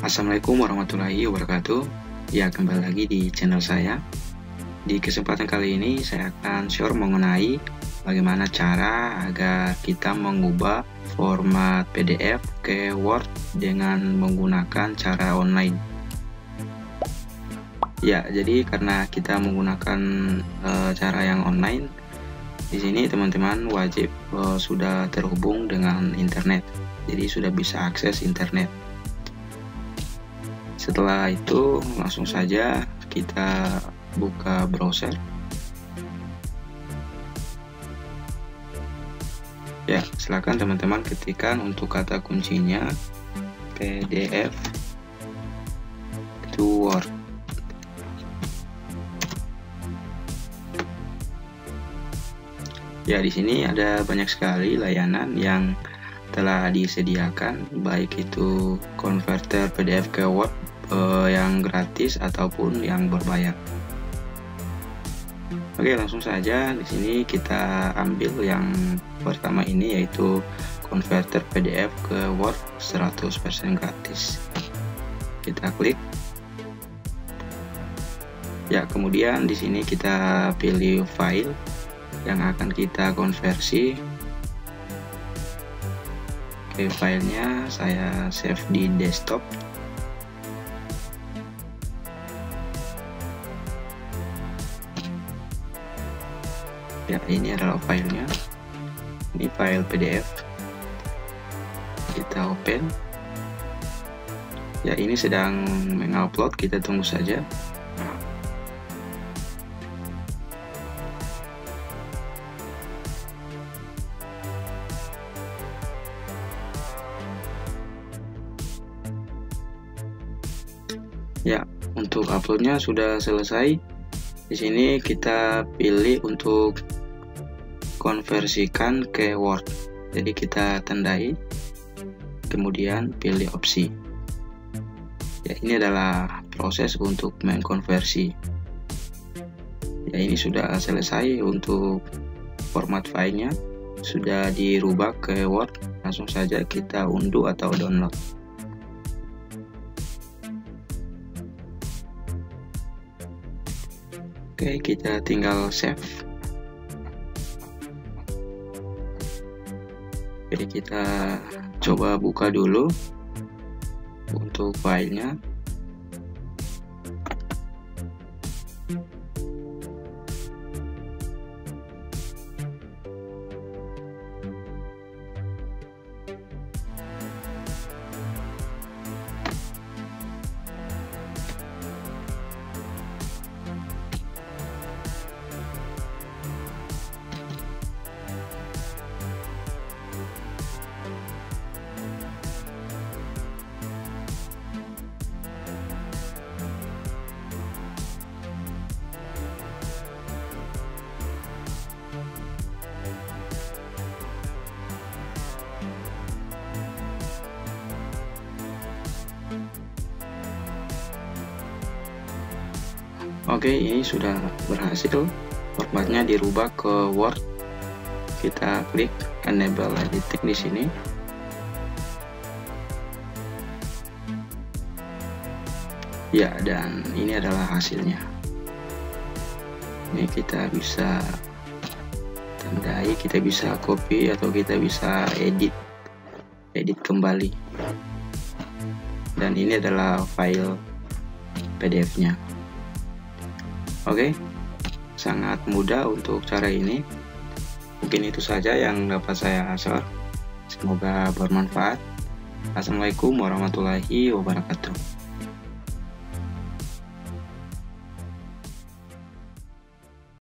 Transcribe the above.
Assalamualaikum warahmatullahi wabarakatuh. Ya kembali lagi di channel saya. Di kesempatan kali ini saya akan share mengenai Bagaimana cara agar kita mengubah format PDF ke Word Dengan menggunakan cara online. Ya jadi karena kita menggunakan e, cara yang online di sini teman-teman wajib e, sudah terhubung dengan internet. Jadi sudah bisa akses internet setelah itu langsung saja kita buka browser. Ya silakan teman-teman ketikkan untuk kata kuncinya pdf to word. Ya di sini ada banyak sekali layanan yang telah disediakan baik itu converter PDF ke Word uh, yang gratis ataupun yang berbayar. Oke, langsung saja di sini kita ambil yang pertama ini yaitu converter PDF ke Word 100% gratis. Kita klik. Ya, kemudian di sini kita pilih file yang akan kita konversi. Oke, filenya saya save di desktop. Ya ini adalah filenya. Ini file PDF kita open. Ya ini sedang mengupload. Kita tunggu saja ya untuk uploadnya sudah selesai di sini kita pilih untuk konversikan ke Word. Jadi kita tandai, kemudian pilih opsi. Ya, ini adalah proses untuk mengkonversi. Ya, ini sudah selesai untuk format filenya sudah dirubah ke Word. Langsung saja kita unduh atau download. Oke, kita tinggal save. Oke, kita coba buka dulu untuk filenya. Oke, ini sudah berhasil. Formatnya dirubah ke Word. Kita klik enable editing di sini. Ya, dan ini adalah hasilnya. Ini kita bisa tandai, kita bisa copy atau kita bisa edit edit kembali. Dan ini adalah file PDF-nya. Oke, sangat mudah untuk cara ini. Mungkin itu saja yang dapat saya share. Semoga bermanfaat. Assalamualaikum warahmatullahi wabarakatuh.